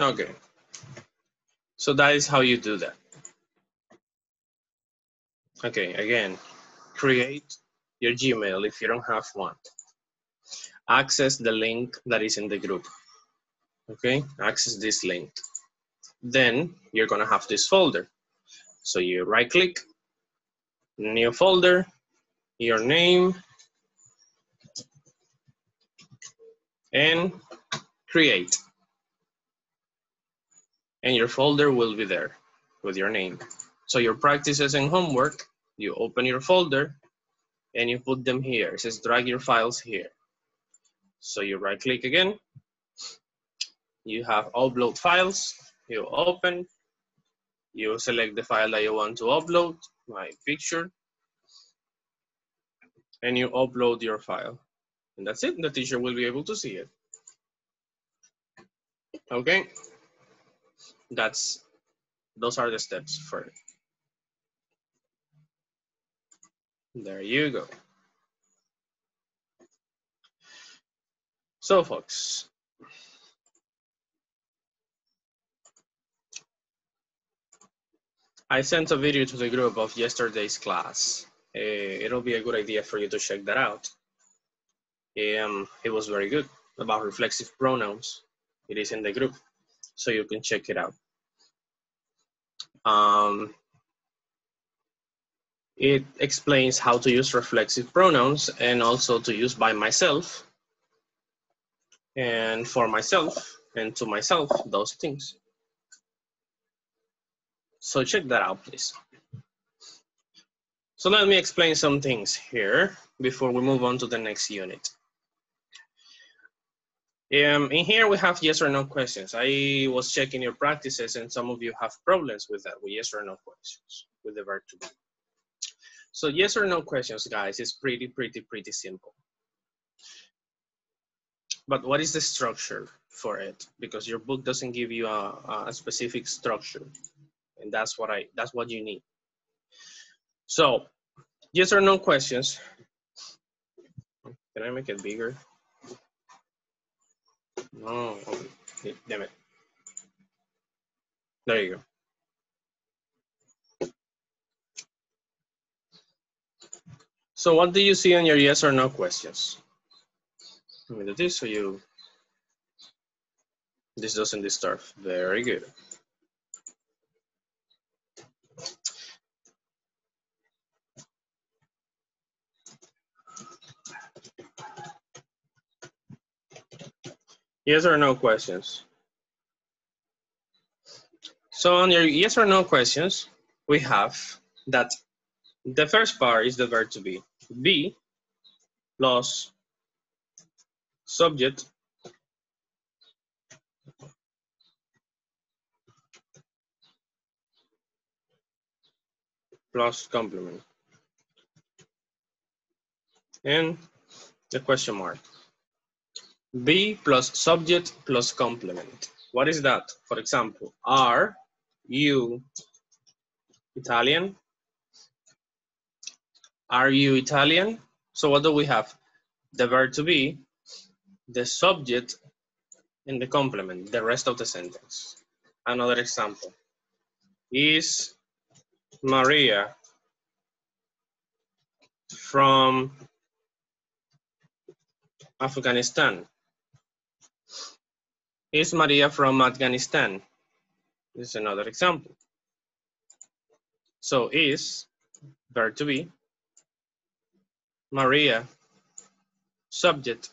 Okay. So that is how you do that. Okay, again, create your Gmail if you don't have one. Access the link that is in the group. Okay, access this link. Then you're gonna have this folder. So you right click, new folder, your name, and create. And your folder will be there with your name. So your practices and homework, you open your folder and you put them here. It says drag your files here. So you right click again. You have upload files. You open. You select the file that you want to upload, my picture. And you upload your file. And that's it. The teacher will be able to see it. Okay. That's, those are the steps for it. There you go. So folks, I sent a video to the group of yesterday's class. Uh, it'll be a good idea for you to check that out. Um, it was very good about reflexive pronouns. It is in the group, so you can check it out. Um, it explains how to use reflexive pronouns and also to use by myself and for myself and to myself, those things. So check that out, please. So let me explain some things here before we move on to the next unit. Um, in here we have yes or no questions. I was checking your practices and some of you have problems with that, with yes or no questions, with the verb to be. So yes or no questions, guys, is pretty, pretty, pretty simple. But what is the structure for it? Because your book doesn't give you a, a specific structure. And that's what I, that's what you need. So yes or no questions. Can I make it bigger? No, okay. damn it. There you go. So what do you see on your yes or no questions? Let me do this so you, this doesn't disturb. Very good. Yes or no questions? So on your yes or no questions, we have that the first part is the verb to be. Be plus subject plus complement. And the question mark. Be plus subject plus complement. What is that? For example, are you Italian? Are you Italian? So what do we have? The verb to be, the subject, and the complement, the rest of the sentence. Another example. Is Maria from Afghanistan? Is Maria from Afghanistan? This is another example. So is, verb to be, Maria, subject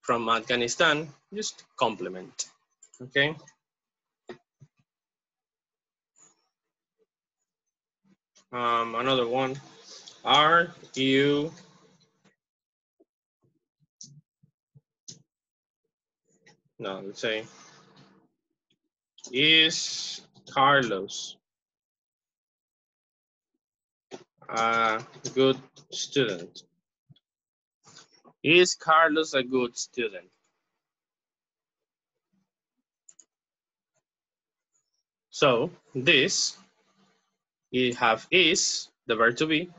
from Afghanistan, just complement, okay? Um, another one, are you no, let's say, is Carlos a good student? Is Carlos a good student? So this, you have is, the verb to be,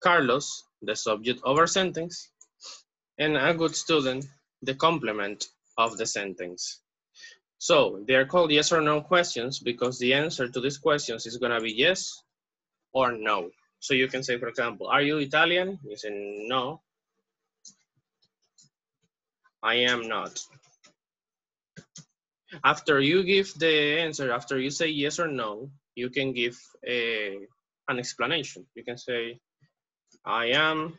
Carlos, the subject of our sentence, and a good student, the complement of the sentence. So they are called yes or no questions because the answer to these questions is gonna be yes or no. So you can say, for example, are you Italian? You say no. I am not. After you give the answer, after you say yes or no, you can give a, an explanation. You can say, I am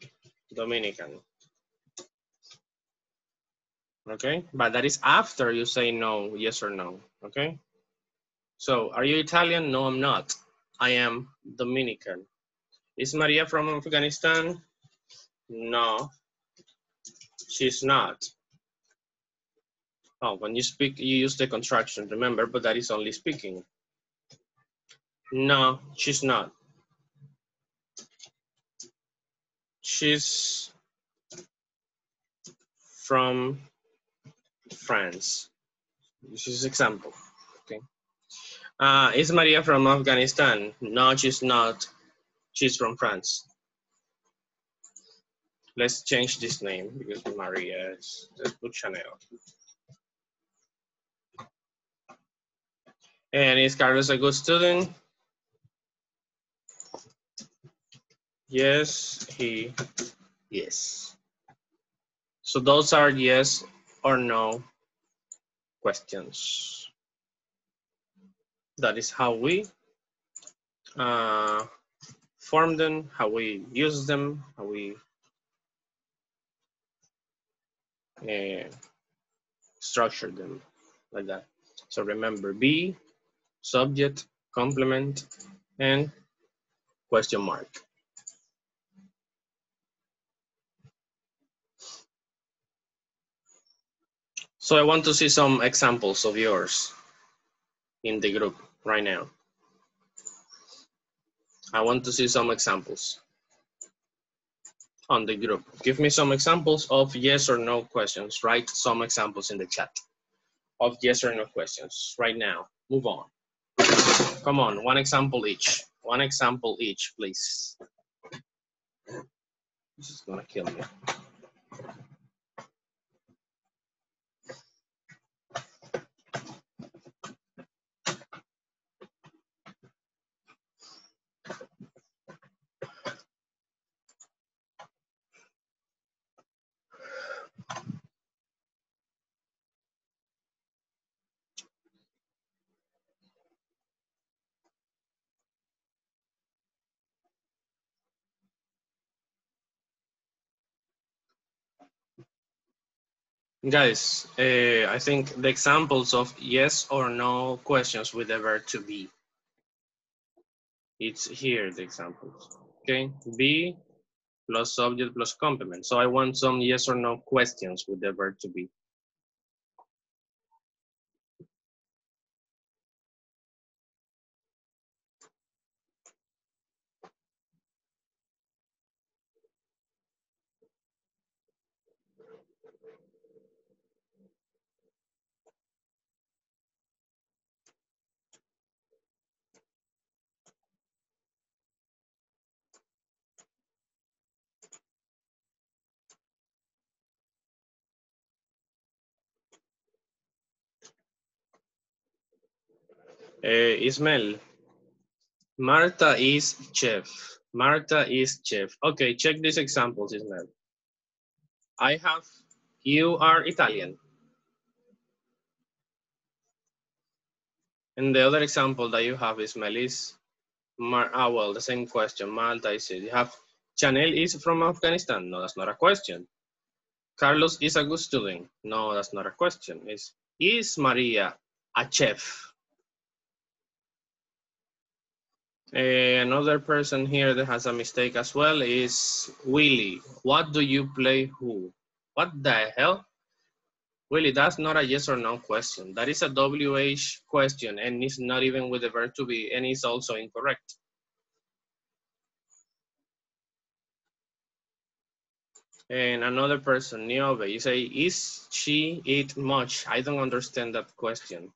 Dominican. Okay, but that is after you say no, yes or no, okay? So, are you Italian? No, I'm not. I am Dominican. Is Maria from Afghanistan? No, she's not. Oh, when you speak, you use the contraction, remember, but that is only speaking. No, she's not. She's from France. This is example, okay? Uh, is Maria from Afghanistan? No, she's not. She's from France. Let's change this name because Maria is, let's put Chanel. And is Carlos a good student? Yes, he yes. So those are yes or no questions. That is how we uh, form them, how we use them, how we uh, structure them like that. So remember be, subject, complement, and question mark. So I want to see some examples of yours in the group right now. I want to see some examples on the group. Give me some examples of yes or no questions. Write some examples in the chat of yes or no questions right now. Move on. Come on, one example each. One example each, please. This is gonna kill me. Guys, uh, I think the examples of yes or no questions with the verb to be. It's here, the examples. Okay, be plus subject plus complement. So I want some yes or no questions with the verb to be. Uh, Ismael, Marta is chef. Marta is chef. Okay, check these examples, Ismael. I have, you are Italian. And the other example that you have, Ismael, is, Mar ah, well, the same question. Malta is. You have, Chanel is from Afghanistan. No, that's not a question. Carlos is a good student. No, that's not a question. Is is Maria a chef? Uh, another person here that has a mistake as well is Willie. What do you play who? What the hell? Willie, that's not a yes or no question. That is a WH question and it's not even with the verb to be and it's also incorrect. And another person, Niobe, you say, is she eat much? I don't understand that question.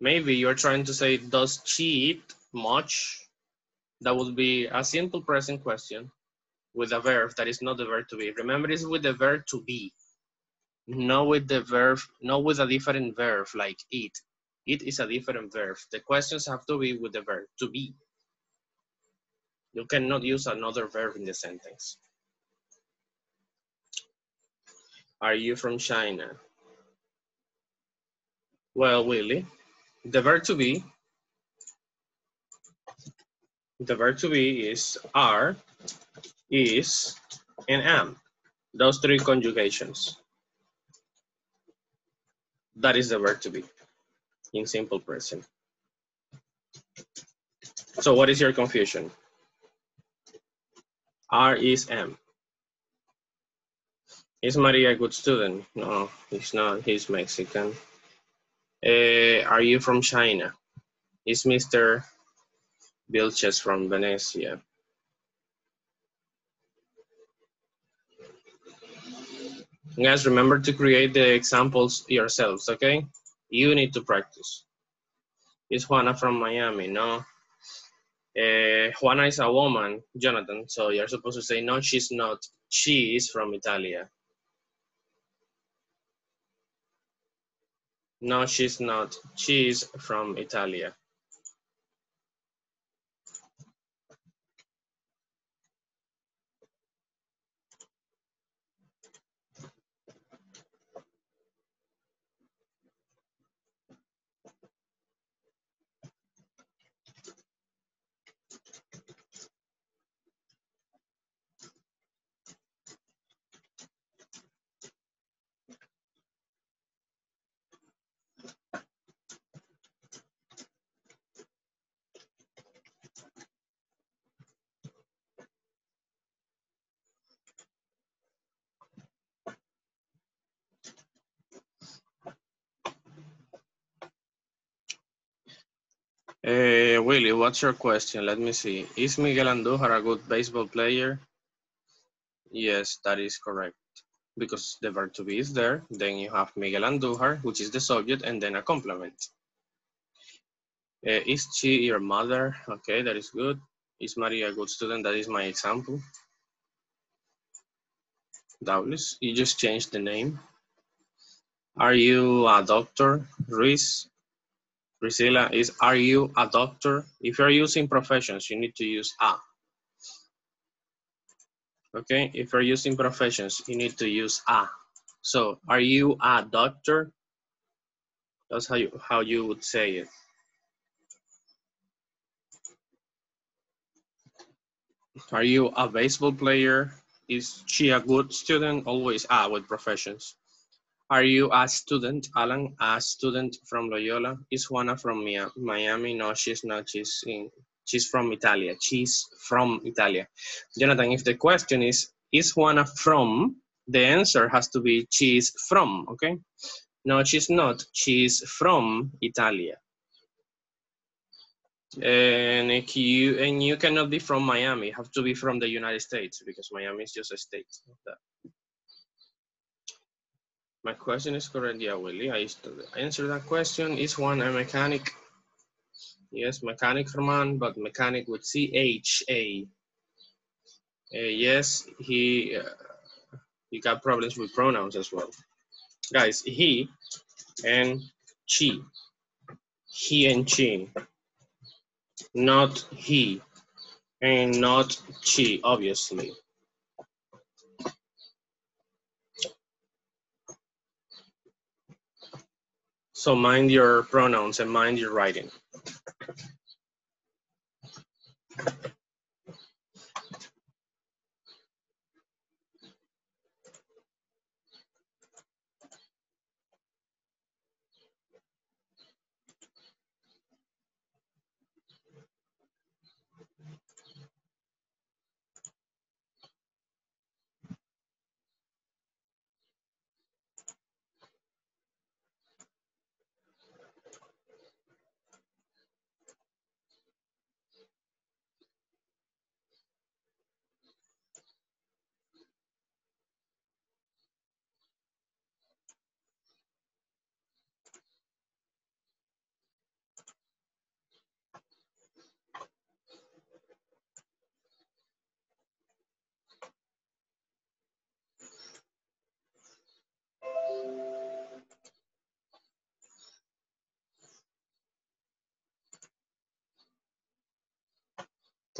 Maybe you're trying to say, does she eat much? That would be a simple present question with a verb that is not the verb to be. Remember, it's with the verb to be, not with the verb, not with a different verb like eat. It is a different verb. The questions have to be with the verb to be. You cannot use another verb in the sentence. Are you from China? Well, Willie, the verb to be, the verb to be is are, is, and am. Those three conjugations. That is the verb to be in simple present. So what is your confusion? R is M. Is Maria a good student? No, he's not. He's Mexican. Uh, are you from China? Is Mr. Vilches from Venecia? Guys, remember to create the examples yourselves, okay? You need to practice. Is Juana from Miami? No. Uh, Juana is a woman, Jonathan, so you're supposed to say, no, she's not. She is from Italia. No, she's not. She's from Italia. Uh, Willie, what's your question? Let me see. Is Miguel Andújar a good baseball player? Yes, that is correct. Because the verb to be is there, then you have Miguel Andújar, which is the subject, and then a complement. Uh, is she your mother? Okay, that is good. Is Maria a good student? That is my example. Doubtless, you just changed the name. Are you a doctor, Ruiz? Priscilla is, are you a doctor? If you're using professions, you need to use a. Okay, if you're using professions, you need to use a. So, are you a doctor? That's how you, how you would say it. Are you a baseball player? Is she a good student? Always a with professions. Are you a student, Alan? A student from Loyola? Is Juana from Miami? No, she's not. She's in. She's from Italia. She's from Italia. Jonathan, if the question is, is Juana from? The answer has to be she's from, okay? No, she's not. She's from Italia. And you and you cannot be from Miami. You have to be from the United States because Miami is just a state. My question is correct, yeah, Willie. I used to answer that question. Is one a mechanic? Yes, mechanic Herman, but mechanic with C-H-A. Uh, yes, he uh, he got problems with pronouns as well. Guys, he and she. He and she. Not he and not she, obviously. So mind your pronouns and mind your writing.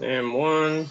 And one.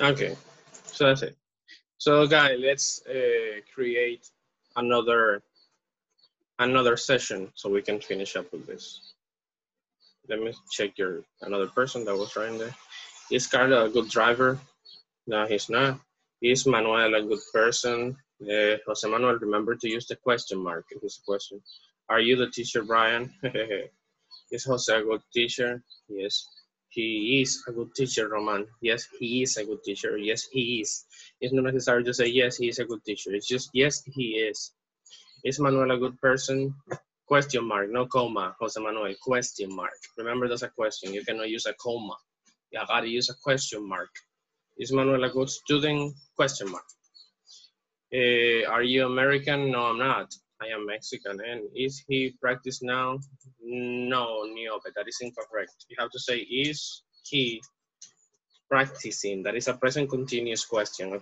Okay, so that's it. So guys, let's uh, create another another session so we can finish up with this. Let me check your another person that was right there. Is Carla a good driver? No, he's not. Is Manuel a good person? Uh, Jose Manuel, remember to use the question mark if it's a question. Are you the teacher, Bryan? is Jose a good teacher? Yes. He is a good teacher, Roman. Yes, he is a good teacher. Yes, he is. It's not necessary to say, yes, he is a good teacher. It's just, yes, he is. Is Manuel a good person? Question mark, no comma, Jose Manuel, question mark. Remember, that's a question. You cannot use a comma. You gotta use a question mark. Is Manuel a good student? Question mark. Uh, are you American? No, I'm not. I am Mexican. And is he practice now? No, Niobe, that is incorrect. You have to say, is he practicing? That is a present continuous question.